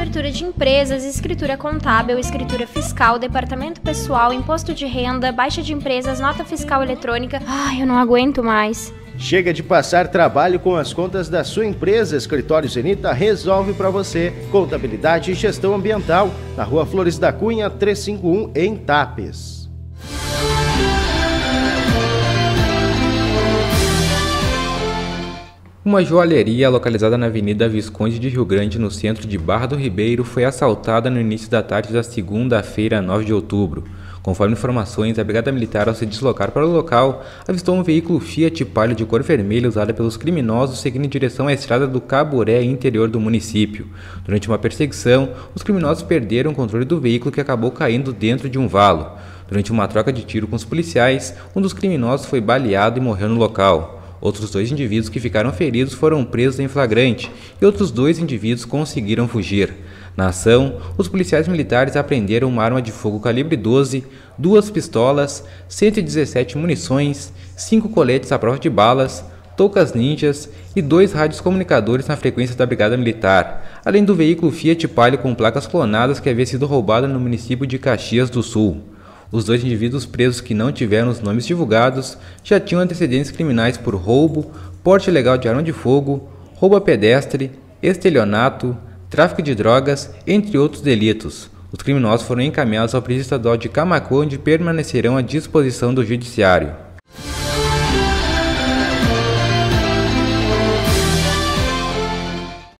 abertura de empresas, escritura contábil, escritura fiscal, departamento pessoal, imposto de renda, baixa de empresas, nota fiscal eletrônica. Ai, eu não aguento mais. Chega de passar trabalho com as contas da sua empresa. Escritório Zenita resolve para você. Contabilidade e gestão ambiental, na rua Flores da Cunha, 351, em Tapes. Uma joalheria localizada na Avenida Visconde de Rio Grande, no centro de Barra do Ribeiro, foi assaltada no início da tarde da segunda-feira, 9 de outubro. Conforme informações, a Brigada Militar, ao se deslocar para o local, avistou um veículo Fiat Palio de cor vermelha usado pelos criminosos seguindo em direção à estrada do Caburé, interior do município. Durante uma perseguição, os criminosos perderam o controle do veículo que acabou caindo dentro de um valo. Durante uma troca de tiro com os policiais, um dos criminosos foi baleado e morreu no local. Outros dois indivíduos que ficaram feridos foram presos em flagrante e outros dois indivíduos conseguiram fugir. Na ação, os policiais militares apreenderam uma arma de fogo calibre 12, duas pistolas, 117 munições, cinco coletes à prova de balas, toucas ninjas e dois rádios comunicadores na frequência da Brigada Militar, além do veículo Fiat Palio com placas clonadas que havia sido roubado no município de Caxias do Sul. Os dois indivíduos presos que não tiveram os nomes divulgados já tinham antecedentes criminais por roubo, porte ilegal de arma de fogo, roubo a pedestre, estelionato, tráfico de drogas, entre outros delitos. Os criminosos foram encaminhados ao presídio estadual de Camacuã, onde permanecerão à disposição do judiciário.